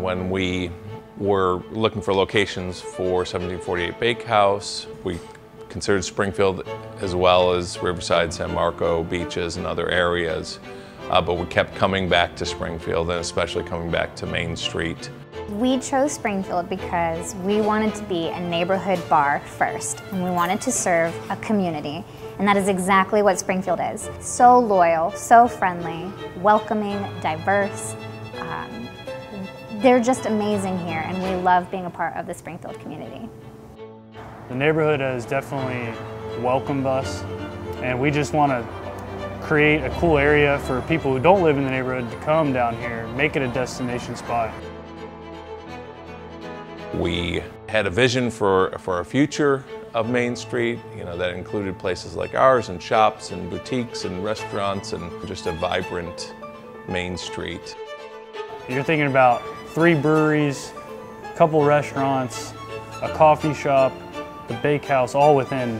When we were looking for locations for 1748 Bakehouse, we considered Springfield as well as Riverside, San Marco beaches and other areas. Uh, but we kept coming back to Springfield and especially coming back to Main Street. We chose Springfield because we wanted to be a neighborhood bar first, and we wanted to serve a community. And that is exactly what Springfield is. So loyal, so friendly, welcoming, diverse. Um, they're just amazing here, and we love being a part of the Springfield community. The neighborhood has definitely welcomed us, and we just want to create a cool area for people who don't live in the neighborhood to come down here, make it a destination spot. We had a vision for, for a future of Main Street, you know, that included places like ours and shops and boutiques and restaurants and just a vibrant Main Street. You're thinking about three breweries, a couple restaurants, a coffee shop, the bakehouse, all within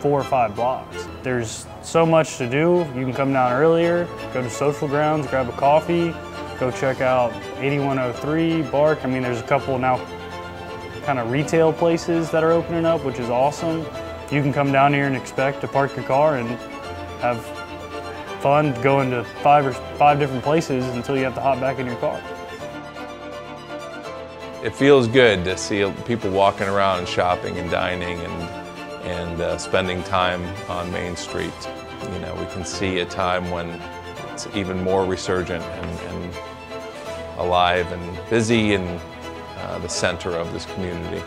four or five blocks. There's so much to do. You can come down earlier, go to social grounds, grab a coffee, go check out 8103 Bark. I mean, there's a couple now kind of retail places that are opening up, which is awesome. You can come down here and expect to park your car and have fun going to five or five different places until you have to hop back in your car. It feels good to see people walking around and shopping and dining and, and uh, spending time on Main Street. You know, we can see a time when it's even more resurgent and, and alive and busy and uh, the center of this community.